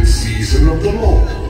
season of the law.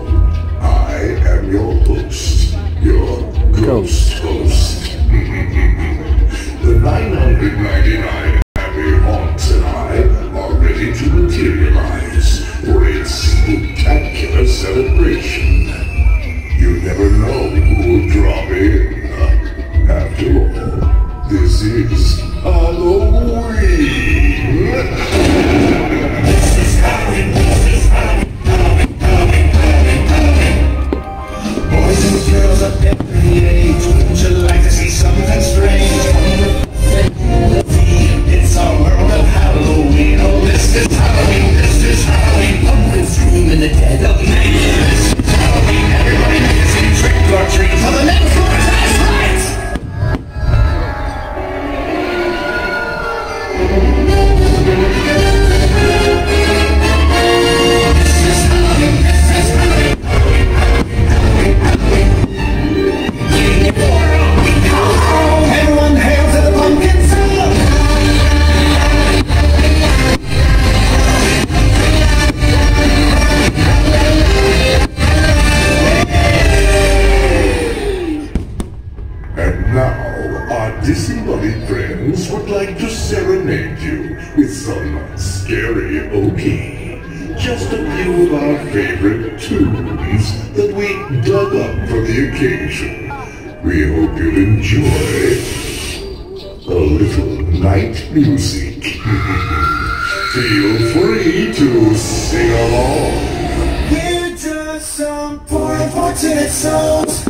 friends would like to serenade you with some scary OP. Just a few of our favorite tunes that we dug up for the occasion. We hope you'll enjoy a little night music. Feel free to sing along. We're just some poor unfortunate souls.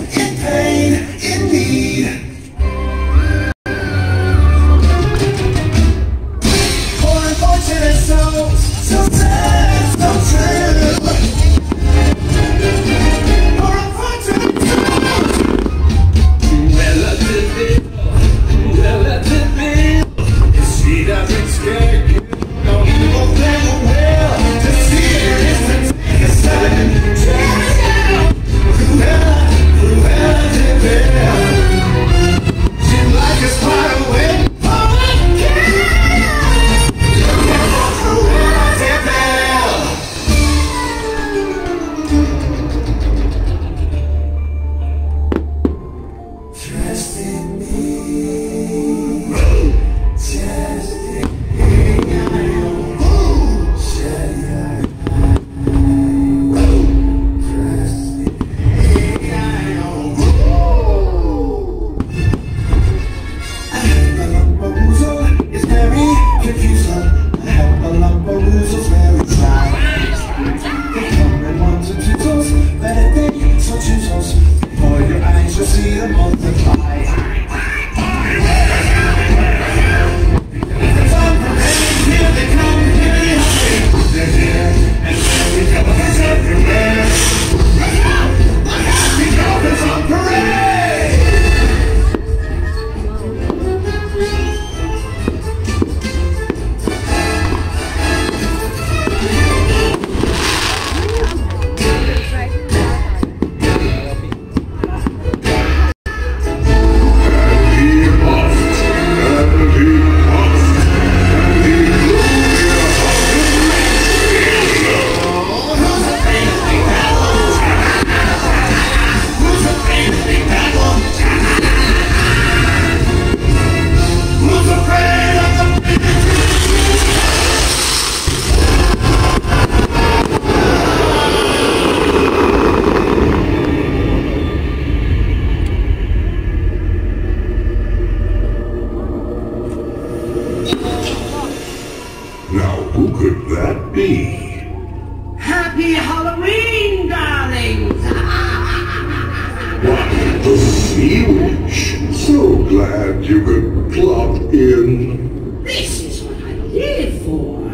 Why, the Sea Witch. So glad you could plop in. This is what I live for.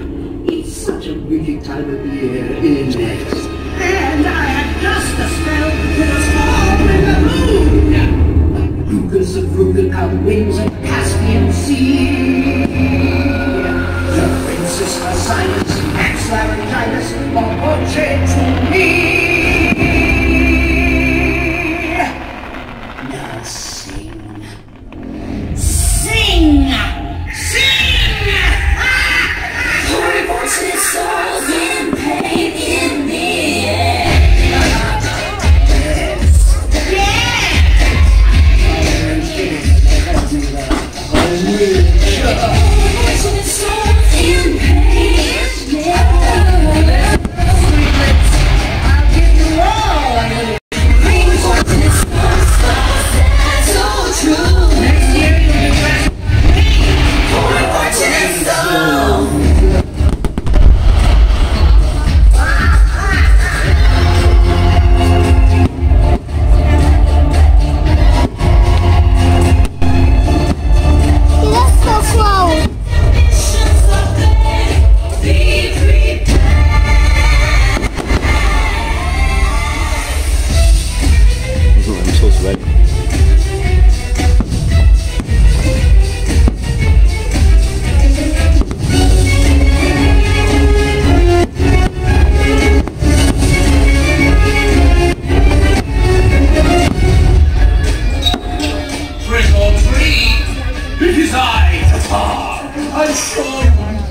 It's such a wicked time of year, isn't it? And I have just a spell put us all in the moon. Lucas of Rubicon wings of Caspian Sea. The princess of science, Max Laryngitis, or to me. Tatar! I'm sure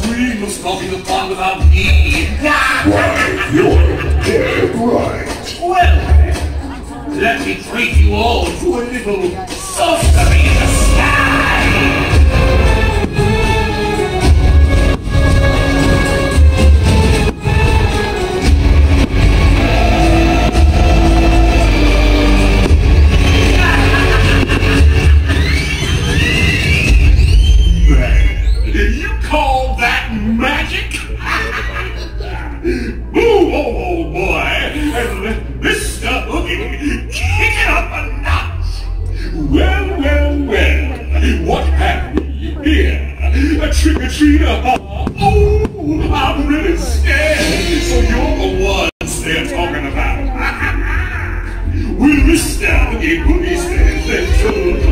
dream of the pond without me! Why, you're dead right. Well let me treat you all to a little sorcery A trick-or-treater? Oh, I'm really scared. So you're the ones they're talking about. Will Mr. Oogie Boogie says that's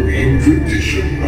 Halloween tradition,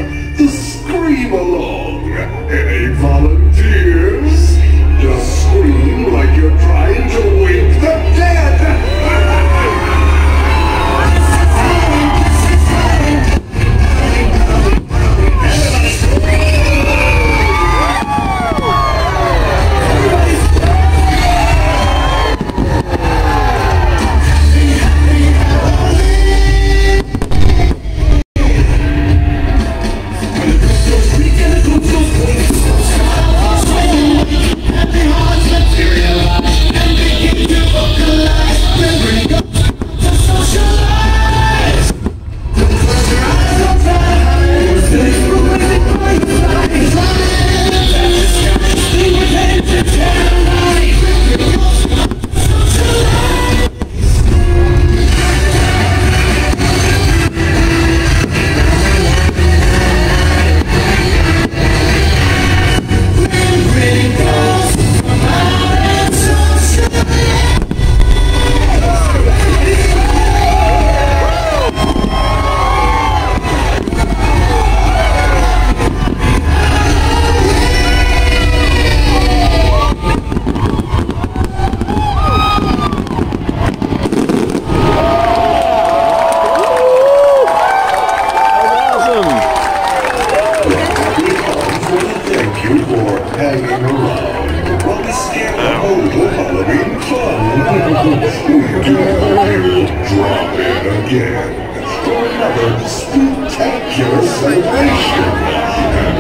again for another spectacular celebration.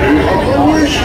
And have a wish